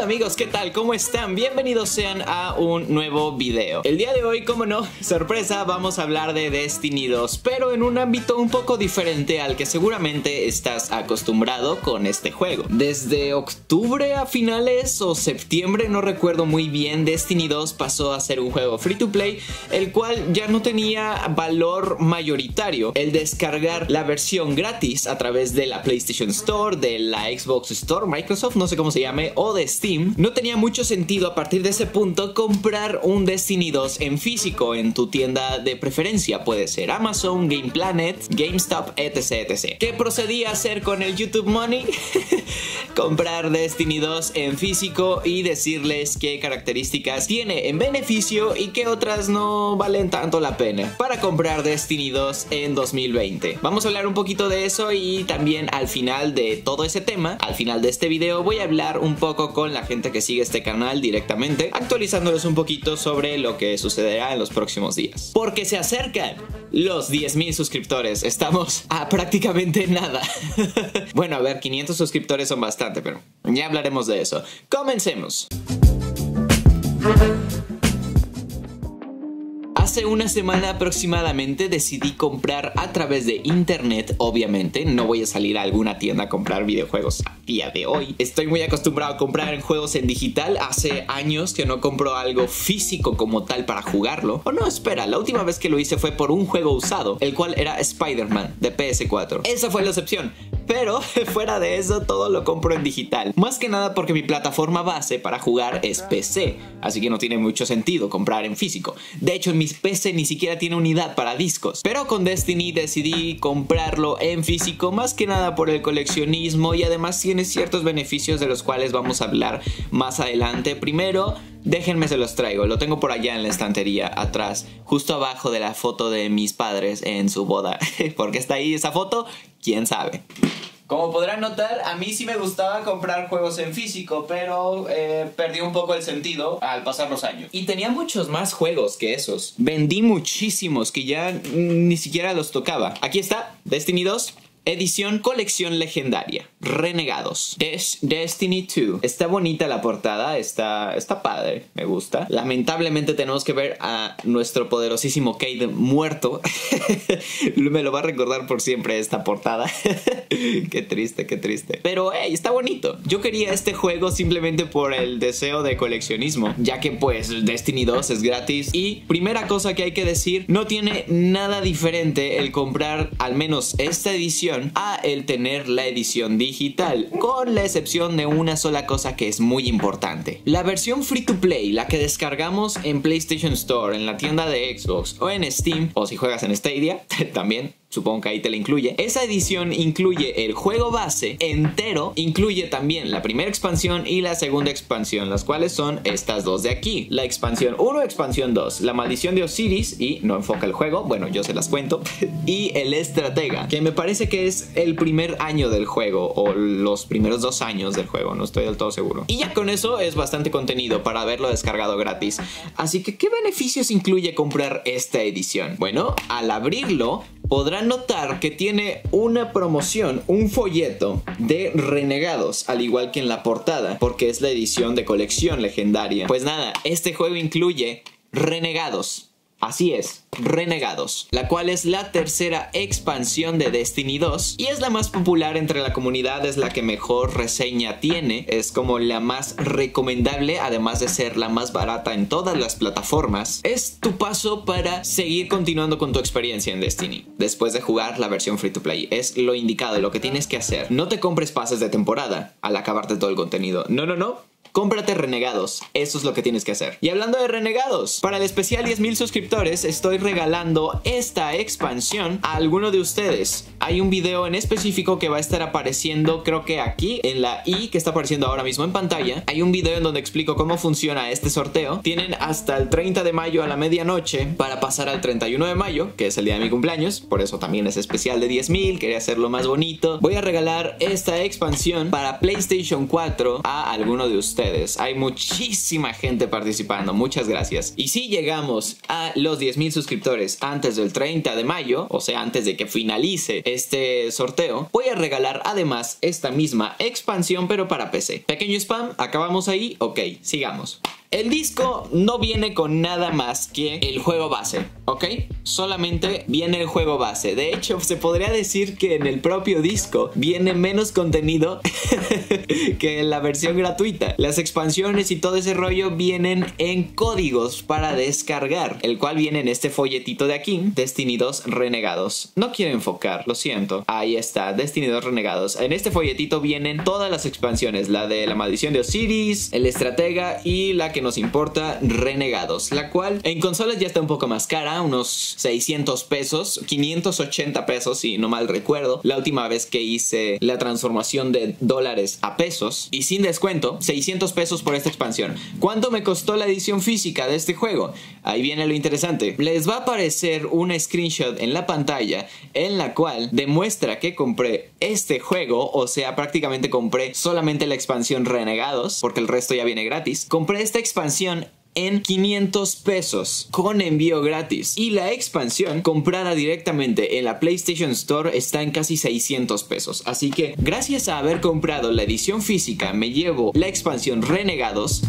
Hola amigos, ¿qué tal? ¿Cómo están? Bienvenidos sean a un nuevo video. El día de hoy, como no, sorpresa, vamos a hablar de Destiny 2, pero en un ámbito un poco diferente al que seguramente estás acostumbrado con este juego. Desde octubre a finales o septiembre, no recuerdo muy bien, Destiny 2 pasó a ser un juego free to play, el cual ya no tenía valor mayoritario. El descargar la versión gratis a través de la PlayStation Store, de la Xbox Store, Microsoft, no sé cómo se llame, o de Steam, no tenía mucho sentido a partir de ese punto comprar un Destiny 2 en físico en tu tienda de preferencia. Puede ser Amazon, Game Planet, GameStop, etc, etc. ¿Qué procedía a hacer con el YouTube Money? comprar Destiny 2 en físico y decirles qué características tiene en beneficio y qué otras no valen tanto la pena para comprar Destiny 2 en 2020. Vamos a hablar un poquito de eso y también al final de todo ese tema, al final de este video voy a hablar un poco con la gente que sigue este canal directamente, actualizándoles un poquito sobre lo que sucederá en los próximos días. Porque se acercan los 10.000 suscriptores, estamos a prácticamente nada. bueno, a ver, 500 suscriptores son bastante, pero ya hablaremos de eso. Comencemos. Hace una semana aproximadamente decidí comprar a través de internet, obviamente, no voy a salir a alguna tienda a comprar videojuegos a día de hoy. Estoy muy acostumbrado a comprar juegos en digital, hace años que no compro algo físico como tal para jugarlo. O no, espera, la última vez que lo hice fue por un juego usado, el cual era Spider-Man de PS4. Esa fue la excepción. Pero fuera de eso, todo lo compro en digital. Más que nada porque mi plataforma base para jugar es PC, así que no tiene mucho sentido comprar en físico. De hecho, mi PC ni siquiera tiene unidad para discos. Pero con Destiny decidí comprarlo en físico, más que nada por el coleccionismo y además tiene ciertos beneficios de los cuales vamos a hablar más adelante. Primero, Déjenme se los traigo, lo tengo por allá en la estantería atrás, justo abajo de la foto de mis padres en su boda. ¿Por qué está ahí esa foto? ¿Quién sabe? Como podrán notar, a mí sí me gustaba comprar juegos en físico, pero eh, perdí un poco el sentido al pasar los años. Y tenía muchos más juegos que esos. Vendí muchísimos que ya ni siquiera los tocaba. Aquí está, Destiny 2, Edición Colección Legendaria. Renegados. Destiny 2. Está bonita la portada, está, está padre, me gusta. Lamentablemente tenemos que ver a nuestro poderosísimo Cade muerto. me lo va a recordar por siempre esta portada. qué triste, qué triste. Pero hey, está bonito. Yo quería este juego simplemente por el deseo de coleccionismo, ya que pues Destiny 2 es gratis y primera cosa que hay que decir, no tiene nada diferente el comprar al menos esta edición a el tener la edición digital, con la excepción de una sola cosa que es muy importante. La versión free to play, la que descargamos en PlayStation Store, en la tienda de Xbox o en Steam, o si juegas en Stadia, también supongo que ahí te la incluye. Esa edición incluye el juego base entero, incluye también la primera expansión y la segunda expansión, las cuales son estas dos de aquí. La expansión 1, expansión 2, la maldición de Osiris y no enfoca el juego, bueno, yo se las cuento, y el estratega, que me parece que es el primer año del juego o los primeros dos años del juego, no estoy del todo seguro. Y ya con eso es bastante contenido para haberlo descargado gratis. Así que, ¿qué beneficios incluye comprar esta edición? Bueno, al abrirlo, podrán notar que tiene una promoción, un folleto de renegados, al igual que en la portada, porque es la edición de colección legendaria. Pues nada, este juego incluye renegados Así es, Renegados, la cual es la tercera expansión de Destiny 2 y es la más popular entre la comunidad, es la que mejor reseña tiene, es como la más recomendable, además de ser la más barata en todas las plataformas. Es tu paso para seguir continuando con tu experiencia en Destiny, después de jugar la versión free to play. Es lo indicado, lo que tienes que hacer. No te compres pases de temporada al acabarte todo el contenido. No, no, no Cómprate Renegados, eso es lo que tienes que hacer. Y hablando de Renegados, para el especial 10.000 suscriptores estoy regalando esta expansión a alguno de ustedes. Hay un video en específico que va a estar apareciendo creo que aquí en la i que está apareciendo ahora mismo en pantalla. Hay un video en donde explico cómo funciona este sorteo. Tienen hasta el 30 de mayo a la medianoche para pasar al 31 de mayo, que es el día de mi cumpleaños. Por eso también es especial de 10.000, quería hacerlo más bonito. Voy a regalar esta expansión para PlayStation 4 a alguno de ustedes. Hay muchísima gente participando. Muchas gracias. Y si llegamos a los 10.000 suscriptores antes del 30 de mayo, o sea, antes de que finalice este sorteo, voy a regalar además esta misma expansión, pero para PC. Pequeño spam, acabamos ahí. Ok, sigamos. El disco no viene con nada más que el juego base, ¿ok? Solamente viene el juego base. De hecho, se podría decir que en el propio disco viene menos contenido que en la versión gratuita. Las expansiones y todo ese rollo vienen en códigos para descargar, el cual viene en este folletito de aquí, Destiny 2 Renegados. No quiero enfocar, lo siento. Ahí está, Destiny 2 Renegados. En este folletito vienen todas las expansiones, la de la maldición de Osiris, el estratega y la que nos importa, Renegados, la cual en consolas ya está un poco más cara, unos 600 pesos, 580 pesos si no mal recuerdo, la última vez que hice la transformación de dólares a pesos y sin descuento, 600 pesos por esta expansión. ¿Cuánto me costó la edición física de este juego? Ahí viene lo interesante. Les va a aparecer un screenshot en la pantalla en la cual demuestra que compré este juego, o sea, prácticamente compré solamente la expansión Renegados, porque el resto ya viene gratis. Compré esta expansión en 500 pesos con envío gratis. Y la expansión comprada directamente en la PlayStation Store está en casi 600 pesos. Así que gracias a haber comprado la edición física me llevo la expansión Renegados.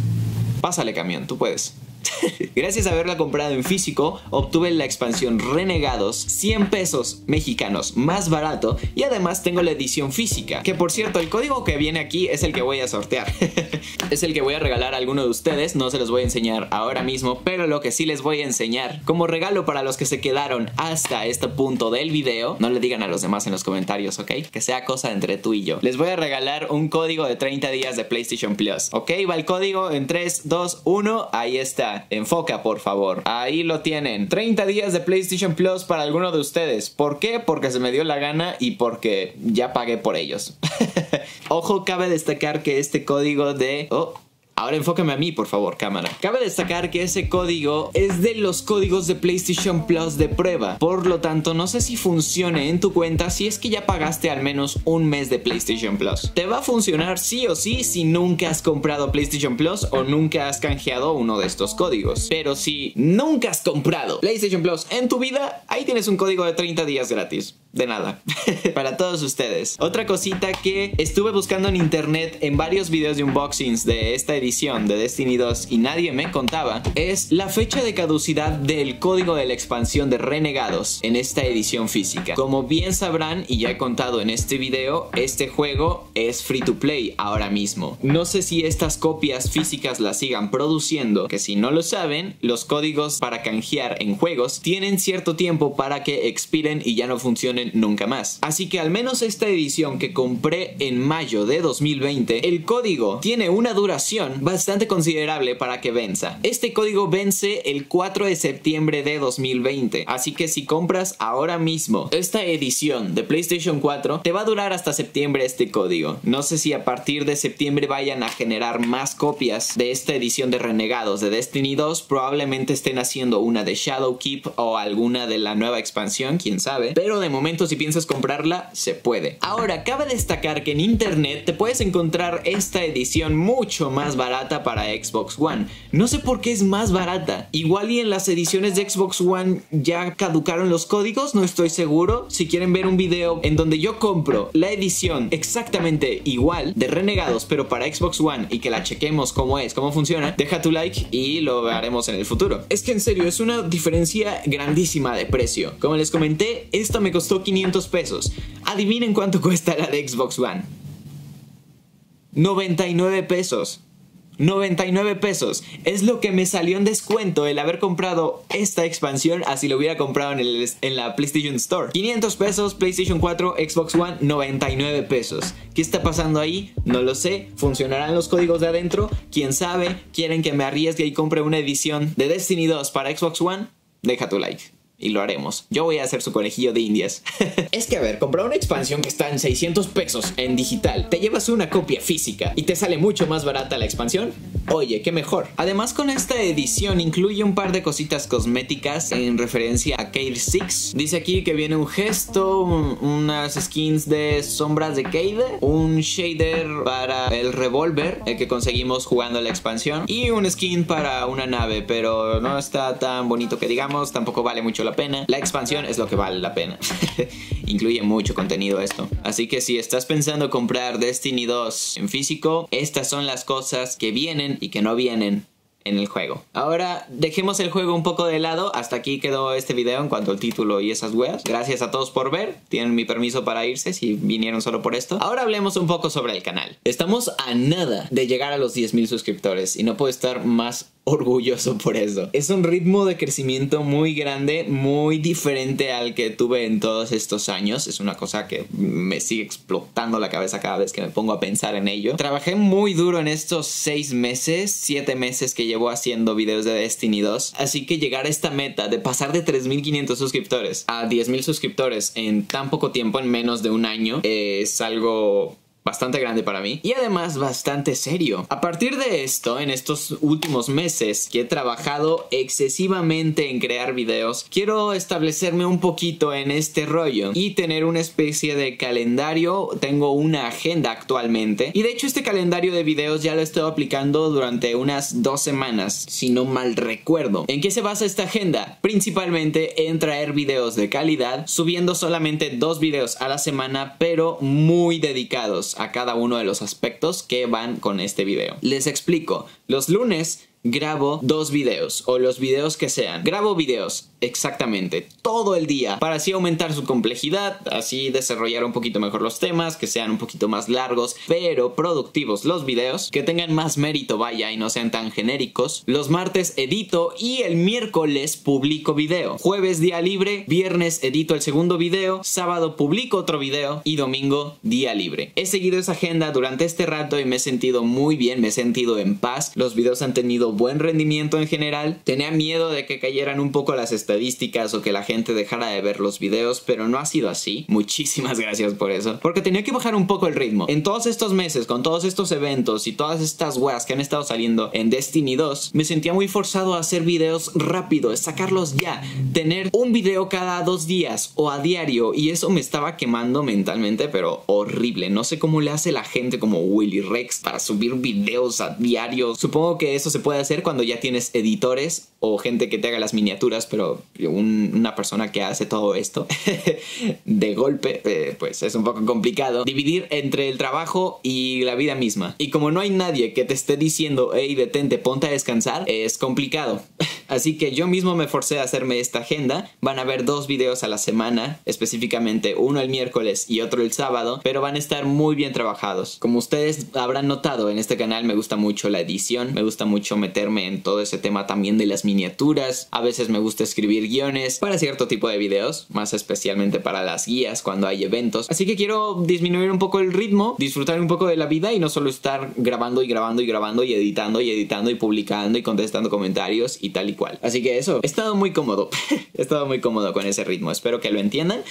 Pásale camión tú puedes Gracias a haberla comprado en físico, obtuve la expansión Renegados 100 pesos mexicanos más barato y además tengo la edición física, que por cierto el código que viene aquí es el que voy a sortear. es el que voy a regalar a alguno de ustedes, no se los voy a enseñar ahora mismo, pero lo que sí les voy a enseñar como regalo para los que se quedaron hasta este punto del video, no le digan a los demás en los comentarios, ¿ok? Que sea cosa entre tú y yo. Les voy a regalar un código de 30 días de PlayStation Plus, ¿ok? Va el código en 3, 2, 1, ahí está enfoca por favor. Ahí lo tienen. 30 días de PlayStation Plus para alguno de ustedes. ¿Por qué? Porque se me dio la gana y porque ya pagué por ellos. Ojo, cabe destacar que este código de... Oh, Ahora enfócame a mí, por favor, cámara. Cabe destacar que ese código es de los códigos de PlayStation Plus de prueba. Por lo tanto, no sé si funcione en tu cuenta si es que ya pagaste al menos un mes de PlayStation Plus. Te va a funcionar sí o sí si nunca has comprado PlayStation Plus o nunca has canjeado uno de estos códigos. Pero si nunca has comprado PlayStation Plus en tu vida, ahí tienes un código de 30 días gratis. De nada. Para todos ustedes. Otra cosita que estuve buscando en internet en varios videos de unboxings de esta edición de Destiny 2 y nadie me contaba es la fecha de caducidad del código de la expansión de Renegados en esta edición física. Como bien sabrán y ya he contado en este video, este juego es free to play ahora mismo. No sé si estas copias físicas las sigan produciendo, que si no lo saben, los códigos para canjear en juegos tienen cierto tiempo para que expiren y ya no funcionen nunca más. Así que al menos esta edición que compré en mayo de 2020, el código tiene una duración bastante considerable para que venza. Este código vence el 4 de septiembre de 2020, así que si compras ahora mismo esta edición de PlayStation 4, te va a durar hasta septiembre este código. No sé si a partir de septiembre vayan a generar más copias de esta edición de Renegados de Destiny 2, probablemente estén haciendo una de Shadowkeep o alguna de la nueva expansión, quién sabe, pero de momento si piensas comprarla, se puede. Ahora, cabe destacar que en internet te puedes encontrar esta edición mucho más barata para Xbox One. No sé por qué es más barata. Igual y en las ediciones de Xbox One ya caducaron los códigos, no estoy seguro. Si quieren ver un video en donde yo compro la edición exactamente igual de Renegados, pero para Xbox One y que la chequemos cómo es, cómo funciona, deja tu like y lo haremos en el futuro. Es que en serio, es una diferencia grandísima de precio. Como les comenté, esta me costó 500 pesos. Adivinen cuánto cuesta la de Xbox One. 99 pesos. 99 pesos. Es lo que me salió en descuento el haber comprado esta expansión así lo hubiera comprado en, en, la PlayStation Store. 500 pesos, PlayStation 4, Xbox One, 99 pesos. ¿Qué está pasando ahí? No lo sé. ¿Funcionarán los códigos de adentro? ¿Quién sabe? ¿Quieren que me arriesgue y compre una edición de Destiny 2 para Xbox One? Deja tu like y lo haremos. Yo voy a hacer su conejillo de indias. es que a ver, comprar una expansión que está en 600 pesos en digital, te llevas una copia física y te sale mucho más barata la expansión. Oye, qué mejor. Además con esta edición incluye un par de cositas cosméticas en referencia a Cade 6. Dice aquí que viene un gesto, unas skins de sombras de Cade, un shader para el revólver el que conseguimos jugando la expansión y un skin para una nave, pero no está tan bonito que digamos, tampoco vale mucho la pena. La expansión es lo que vale la pena. incluye mucho contenido esto. Así que si estás pensando comprar Destiny 2 en físico, estas son las cosas que vienen y que no vienen en el juego. Ahora dejemos el juego un poco de lado. Hasta aquí quedó este video en cuanto al título y esas weas. Gracias a todos por ver. Tienen mi permiso para irse si vinieron solo por esto. Ahora hablemos un poco sobre el canal. Estamos a nada de llegar a los 10.000 suscriptores y no puedo estar más orgulloso por eso. Es un ritmo de crecimiento muy grande, muy diferente al que tuve en todos estos años. Es una cosa que me sigue explotando la cabeza cada vez que me pongo a pensar en ello. Trabajé muy duro en estos 6 meses, 7 meses que llevo haciendo videos de Destiny 2. Así que llegar a esta meta de pasar de 3.500 suscriptores a 10.000 suscriptores en tan poco tiempo, en menos de un año, es algo bastante grande para mí y además bastante serio. A partir de esto, en estos últimos meses que he trabajado excesivamente en crear videos, quiero establecerme un poquito en este rollo y tener una especie de calendario. Tengo una agenda actualmente y de hecho este calendario de videos ya lo estado aplicando durante unas dos semanas, si no mal recuerdo. ¿En qué se basa esta agenda? Principalmente en traer videos de calidad, subiendo solamente dos videos a la semana, pero muy dedicados a cada uno de los aspectos que van con este video. Les explico. Los lunes grabo dos videos o los videos que sean. Grabo videos exactamente todo el día para así aumentar su complejidad, así desarrollar un poquito mejor los temas, que sean un poquito más largos, pero productivos los videos, que tengan más mérito vaya y no sean tan genéricos. Los martes edito y el miércoles publico video. Jueves día libre, viernes edito el segundo video, sábado publico otro video y domingo día libre. He seguido esa agenda durante este rato y me he sentido muy bien, me he sentido en paz. Los videos han tenido buen rendimiento en general. Tenía miedo de que cayeran un poco las estadísticas o que la gente dejara de ver los videos, pero no ha sido así. Muchísimas gracias por eso. Porque tenía que bajar un poco el ritmo. En todos estos meses, con todos estos eventos y todas estas weas que han estado saliendo en Destiny 2, me sentía muy forzado a hacer videos rápido, sacarlos ya, tener un video cada dos días o a diario y eso me estaba quemando mentalmente, pero horrible. No sé cómo le hace la gente como Willy Rex para subir videos a diario. Supongo que eso se puede hacer cuando ya tienes editores o gente que te haga las miniaturas, pero una persona que hace todo esto de golpe, eh, pues es un poco complicado. Dividir entre el trabajo y la vida misma. Y como no hay nadie que te esté diciendo, hey, detente, ponte a descansar, es complicado. Así que yo mismo me forcé a hacerme esta agenda. Van a haber dos videos a la semana, específicamente uno el miércoles y otro el sábado, pero van a estar muy bien trabajados. Como ustedes habrán notado, en este canal me gusta mucho la edición, me gusta mucho meterme en todo ese tema también de las miniaturas. A veces me gusta escribir guiones para cierto tipo de videos, más especialmente para las guías cuando hay eventos. Así que quiero disminuir un poco el ritmo, disfrutar un poco de la vida y no solo estar grabando y grabando y grabando y editando y editando y publicando y contestando comentarios y tal y cual. Así que eso, he estado muy cómodo. he estado muy cómodo con ese ritmo. Espero que lo entiendan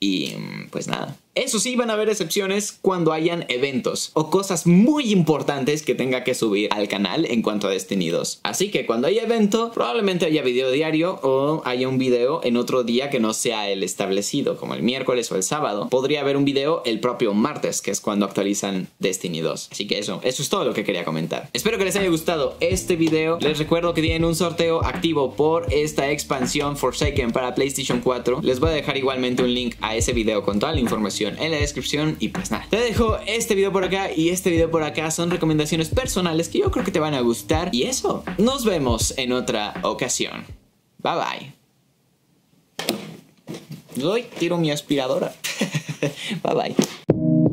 y mm, pues nada. Eso sí, van a haber excepciones cuando hayan eventos o cosas muy importantes que tenga que subir al canal en cuanto a Destiny 2. Así que cuando haya evento, probablemente haya video diario o haya un video en otro día que no sea el establecido, como el miércoles o el sábado. Podría haber un video el propio martes, que es cuando actualizan Destiny 2. Así que eso, eso es todo lo que quería comentar. Espero que les haya gustado este video. Les recuerdo que tienen un sorteo activo por esta expansión Forsaken para PlayStation 4. Les voy a dejar igualmente un link a ese video con toda la información en la descripción y pues nada. Te dejo este video por acá y este video por acá son recomendaciones personales que yo creo que te van a gustar y eso. Nos vemos en otra ocasión. Bye bye. Hoy tiro mi aspiradora. bye bye.